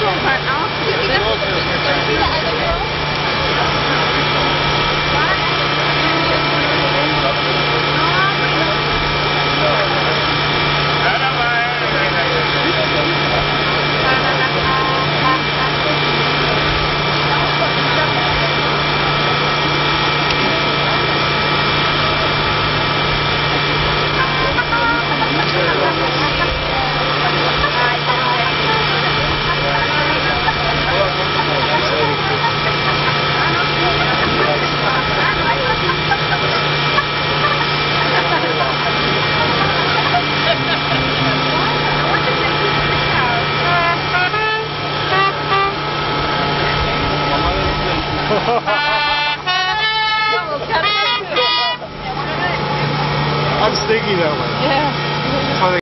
痛快啊。I'm stinky that way. Yeah. That's why they